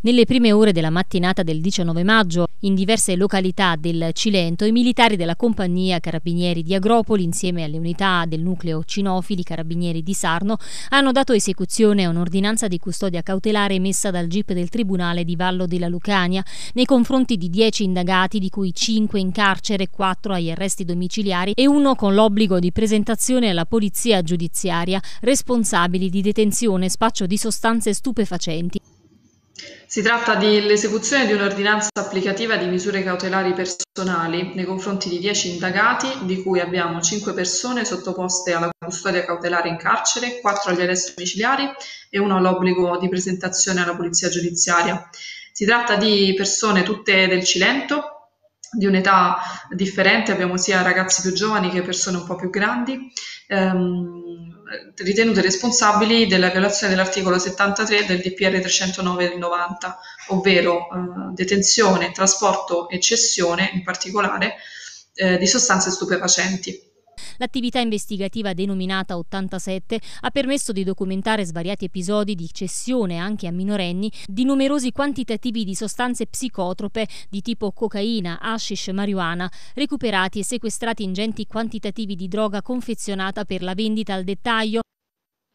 Nelle prime ore della mattinata del 19 maggio, in diverse località del Cilento, i militari della compagnia Carabinieri di Agropoli, insieme alle unità del nucleo cinofili Carabinieri di Sarno, hanno dato esecuzione a un'ordinanza di custodia cautelare emessa dal GIP del Tribunale di Vallo della Lucania nei confronti di 10 indagati, di cui 5 in carcere, 4 agli arresti domiciliari e uno con l'obbligo di presentazione alla polizia giudiziaria, responsabili di detenzione e spaccio di sostanze stupefacenti. Si tratta dell'esecuzione di un'ordinanza applicativa di misure cautelari personali nei confronti di 10 indagati, di cui abbiamo 5 persone sottoposte alla custodia cautelare in carcere, 4 agli arresti domiciliari e 1 all'obbligo di presentazione alla polizia giudiziaria. Si tratta di persone tutte del Cilento, di un'età differente, abbiamo sia ragazzi più giovani che persone un po' più grandi. Ehm, ritenute responsabili della violazione dell'articolo 73 del DPR 309 del 90, ovvero eh, detenzione, trasporto e cessione in particolare eh, di sostanze stupefacenti. L'attività investigativa denominata 87 ha permesso di documentare svariati episodi di cessione anche a minorenni di numerosi quantitativi di sostanze psicotrope di tipo cocaina, hashish, marijuana, recuperati e sequestrati ingenti quantitativi di droga confezionata per la vendita al dettaglio.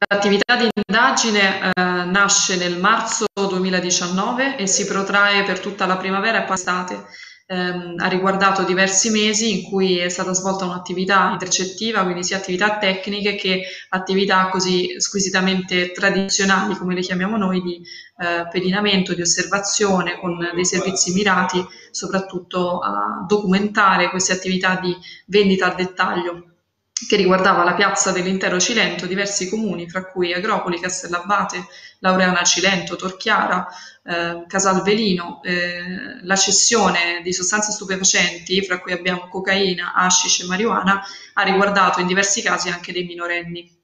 L'attività di indagine eh, nasce nel marzo 2019 e si protrae per tutta la primavera e estate ehm, ha riguardato diversi mesi in cui è stata svolta un'attività intercettiva, quindi sia attività tecniche che attività così squisitamente tradizionali, come le chiamiamo noi, di eh, pedinamento, di osservazione, con dei servizi mirati soprattutto a documentare queste attività di vendita al dettaglio che riguardava la piazza dell'intero Cilento, diversi comuni, fra cui Agropoli, Castellabate, Laureana Cilento, Torchiara, eh, Casalvelino, eh, la cessione di sostanze stupefacenti, fra cui abbiamo cocaina, hashish e marijuana, ha riguardato in diversi casi anche dei minorenni.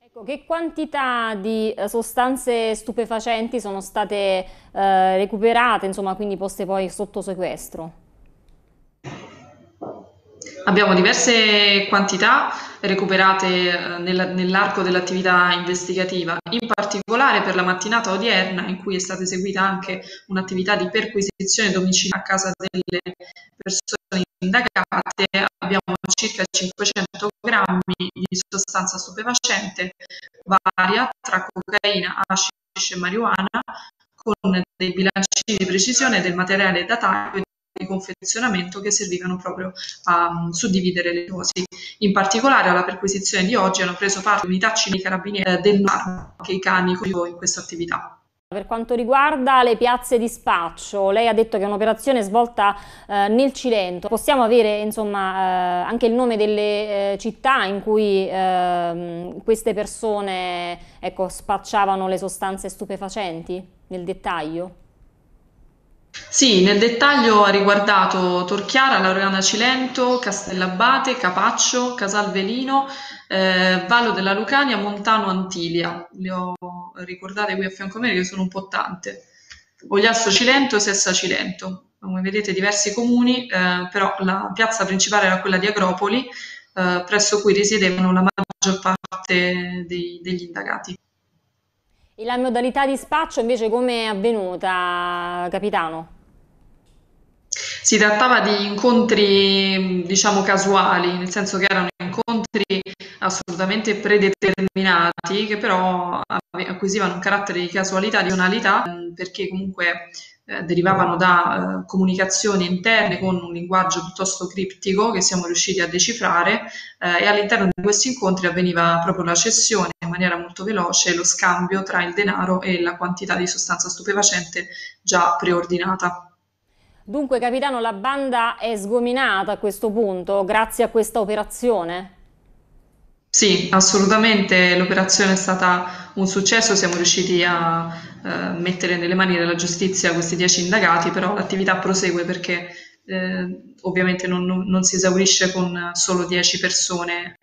Ecco, che quantità di eh, sostanze stupefacenti sono state eh, recuperate, insomma, quindi poste poi sotto sequestro? Abbiamo diverse quantità recuperate eh, nell'arco dell'attività investigativa, in particolare per la mattinata odierna in cui è stata eseguita anche un'attività di perquisizione domiciliare a casa delle persone indagate, abbiamo circa 500 grammi di sostanza stupefacente varia tra cocaina, hashish e marijuana con dei bilancini di precisione del materiale datario di confezionamento che servivano proprio a um, suddividere le dosi. In particolare alla perquisizione di oggi hanno preso parte unità civili carabinieri eh, del NAR, che i cani in questa attività. Per quanto riguarda le piazze di spaccio, lei ha detto che è un'operazione svolta eh, nel Cilento. Possiamo avere insomma, eh, anche il nome delle eh, città in cui ehm, queste persone ecco, spacciavano le sostanze stupefacenti nel dettaglio? Sì, nel dettaglio ha riguardato Torchiara, Laureana Cilento, Castellabate, Capaccio, Casalvelino, eh, Vallo della Lucania, Montano, Antilia. Le ho ricordate qui a fianco a me che sono un po' tante. Ogliastro Cilento, Sessa Cilento. Come vedete diversi comuni, eh, però la piazza principale era quella di Agropoli, eh, presso cui risiedevano la maggior parte dei, degli indagati. E la modalità di spaccio invece come è avvenuta, capitano? Si trattava di incontri, diciamo, casuali, nel senso che erano incontri assolutamente predeterminati, che però acquisivano un carattere di casualità, di tonalità, perché comunque eh, derivavano da eh, comunicazioni interne con un linguaggio piuttosto criptico che siamo riusciti a decifrare eh, e all'interno di questi incontri avveniva proprio la cessione in maniera molto veloce lo scambio tra il denaro e la quantità di sostanza stupefacente già preordinata. Dunque, capitano, la banda è sgominata a questo punto grazie a questa operazione? Sì, assolutamente l'operazione è stata un successo, siamo riusciti a eh, mettere nelle mani della giustizia questi dieci indagati, però l'attività prosegue perché eh, ovviamente non, non, non, si esaurisce con solo dieci persone